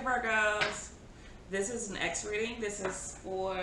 Hey Virgos, this is an ex reading. This is for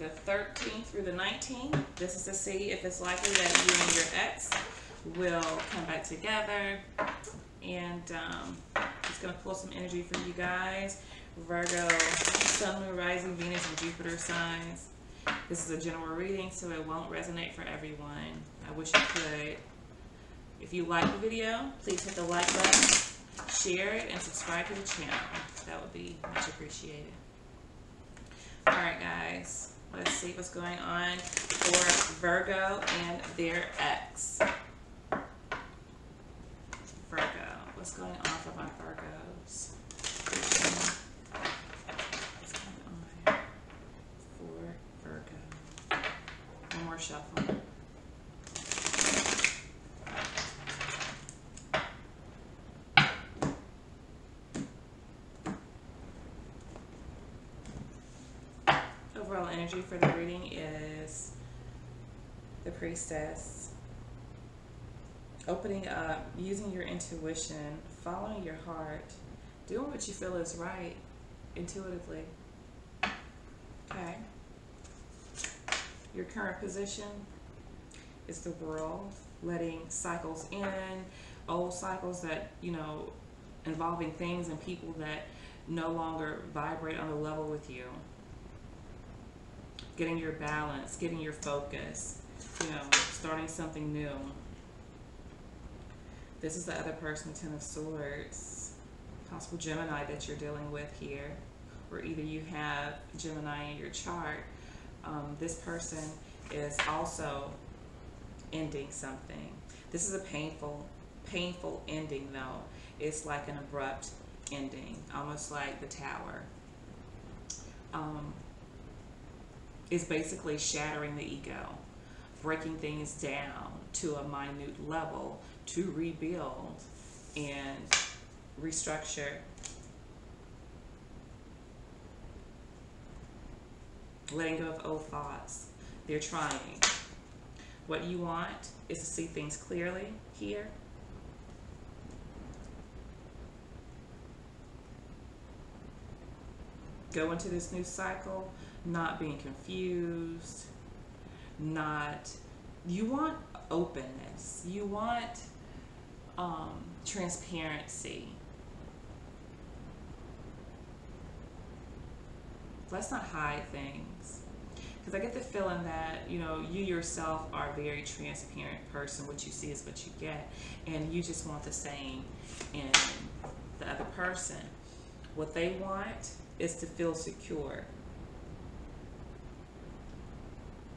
the 13th through the 19th. This is to see if it's likely that you and your ex will come back together. And um, it's going to pull some energy for you guys. Virgo, Sun, Moon, Rising, Venus, and Jupiter signs. This is a general reading, so it won't resonate for everyone. I wish it could. If you like the video, please hit the like button, share it, and subscribe to the channel. That would be much appreciated. Alright guys, let's see what's going on for Virgo and their ex. Virgo, what's going on for my Virgos? What's going on for Virgo? One more shuffle. Overall energy for the reading is the priestess. Opening up, using your intuition, following your heart, doing what you feel is right intuitively. Okay. Your current position is the world, letting cycles in, old cycles that, you know, involving things and people that no longer vibrate on the level with you. Getting your balance, getting your focus, you know, starting something new. This is the other person, Ten of Swords. Possible Gemini that you're dealing with here. Or either you have Gemini in your chart. Um, this person is also ending something. This is a painful, painful ending though. It's like an abrupt ending, almost like the tower. Um, it's basically shattering the ego, breaking things down to a minute level to rebuild and restructure. Letting go of old thoughts. They're trying. What you want is to see things clearly here. Go into this new cycle not being confused, not, you want openness, you want um, transparency. Let's not hide things. Because I get the feeling that, you know, you yourself are a very transparent person. What you see is what you get. And you just want the same in the other person. What they want is to feel secure.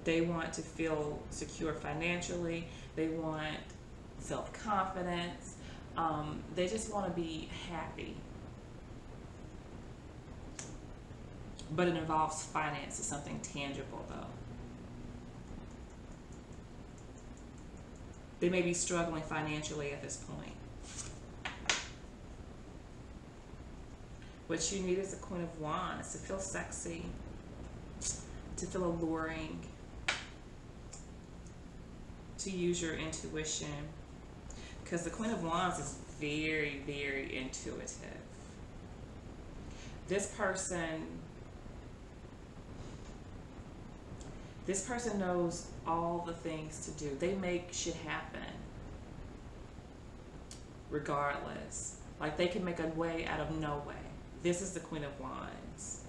They want to feel secure financially. They want self-confidence. Um, they just want to be happy. But it involves finances, something tangible though. They may be struggling financially at this point. What you need is a Queen of Wands to feel sexy, to feel alluring, to use your intuition because the Queen of Wands is very, very intuitive. This person, this person knows all the things to do. They make shit happen regardless. Like they can make a way out of no way. This is the Queen of Wands.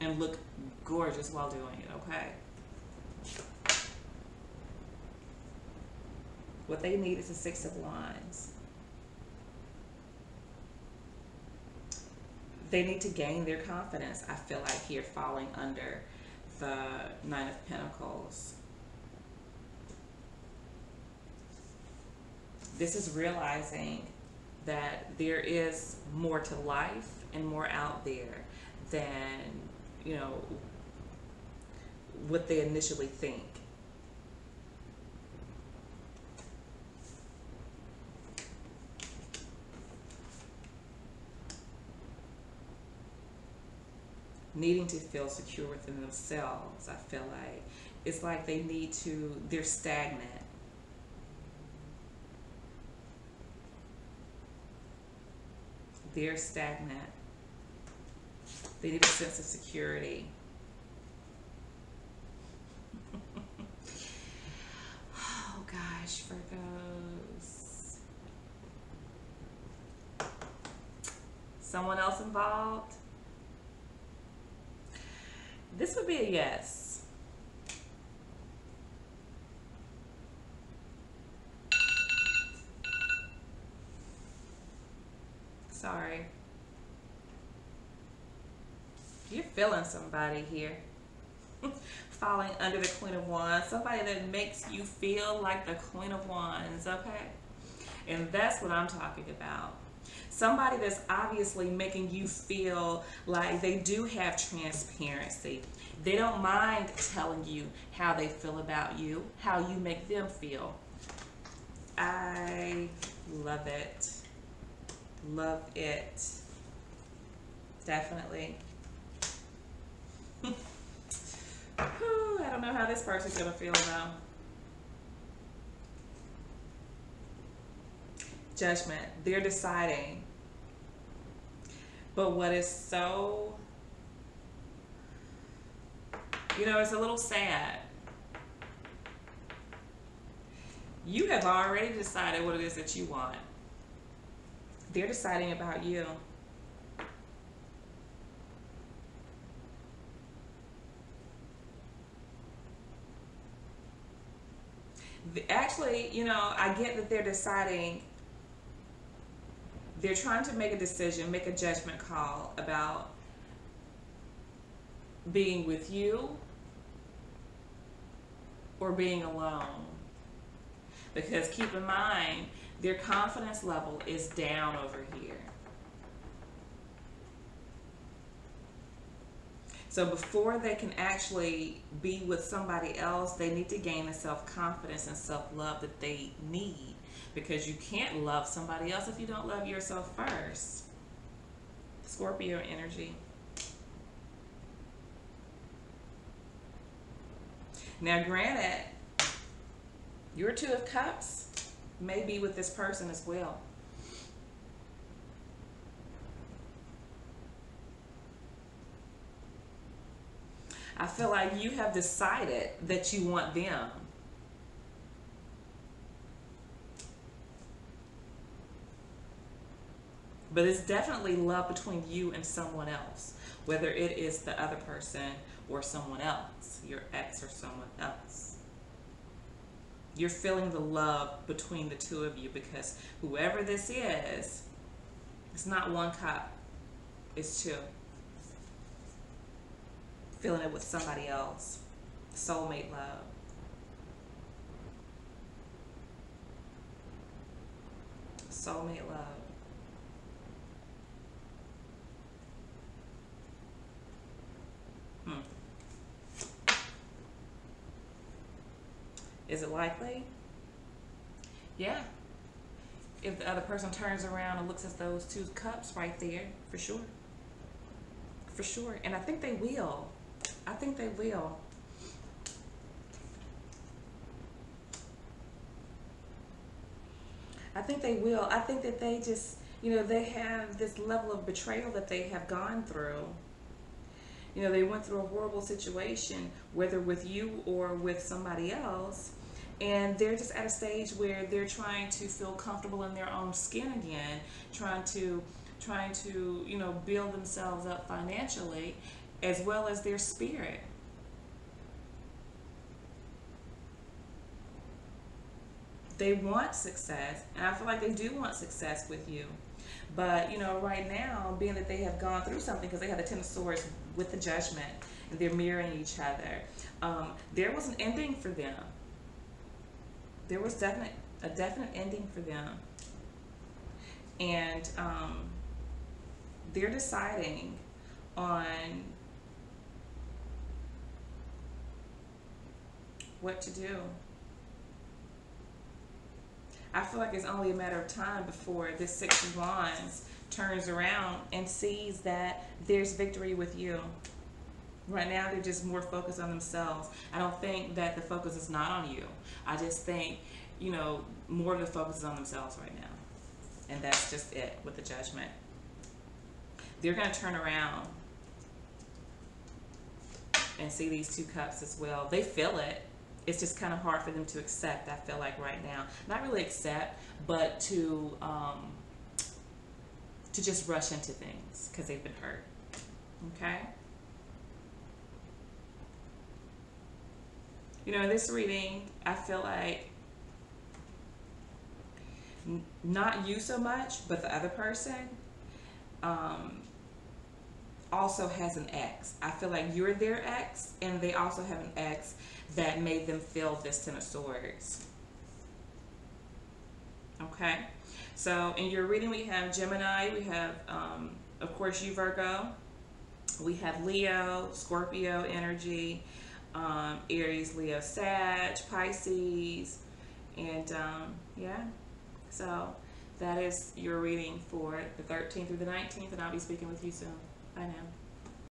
And look gorgeous while doing it, okay? What they need is a Six of Wands. They need to gain their confidence, I feel like here falling under the Nine of Pentacles. This is realizing that there is more to life and more out there than, you know, what they initially think. Needing to feel secure within themselves, I feel like. It's like they need to, they're stagnant. They're stagnant. They need a sense of security. oh gosh, Virgos. Someone else involved? This would be a yes. Sorry. You're feeling somebody here. Falling under the Queen of Wands. Somebody that makes you feel like the Queen of Wands, okay? And that's what I'm talking about. Somebody that's obviously making you feel like they do have transparency. They don't mind telling you how they feel about you, how you make them feel. I love it. Love it. Definitely. I don't know how this person's gonna feel though. Judgment. They're deciding. But what is so, you know, it's a little sad. You have already decided what it is that you want. They're deciding about you. Actually, you know, I get that they're deciding, they're trying to make a decision, make a judgment call about being with you or being alone. Because keep in mind, their confidence level is down over here. So before they can actually be with somebody else, they need to gain the self-confidence and self-love that they need. Because you can't love somebody else if you don't love yourself first. Scorpio energy. Now granted, your Two of Cups may be with this person as well. I feel like you have decided that you want them. But it's definitely love between you and someone else, whether it is the other person or someone else, your ex or someone else. You're feeling the love between the two of you because whoever this is, it's not one cup, it's two feeling it with somebody else. Soulmate love. Soulmate love. Is it likely? Yeah. If the other person turns around and looks at those two cups right there, for sure. For sure. And I think they will. I think they will. I think they will. I think that they just, you know, they have this level of betrayal that they have gone through. You know, they went through a horrible situation, whether with you or with somebody else, and they're just at a stage where they're trying to feel comfortable in their own skin again, trying to trying to, you know, build themselves up financially as well as their spirit. They want success, and I feel like they do want success with you. But, you know, right now, being that they have gone through something, because they had the Ten of Swords with the Judgment, and they're mirroring each other, um, there was an ending for them. There was definite a definite ending for them. And um, they're deciding on what to do. I feel like it's only a matter of time before this Six of Wands turns around and sees that there's victory with you. Right now, they're just more focused on themselves. I don't think that the focus is not on you. I just think, you know, more of the focus is on themselves right now. And that's just it with the judgment. they're going to turn around and see these two cups as well. They feel it. It's just kind of hard for them to accept, I feel like right now. Not really accept, but to um, to just rush into things because they've been hurt. Okay? You know, in this reading, I feel like not you so much, but the other person um, also has an ex. I feel like you're their ex, and they also have an ex that made them feel this Ten of Swords. Okay, so in your reading, we have Gemini, we have, um, of course, you, Virgo, we have Leo, Scorpio energy, um, Aries, Leo, Sag, Pisces, and um, yeah, so that is your reading for the 13th through the 19th, and I'll be speaking with you soon. Bye now.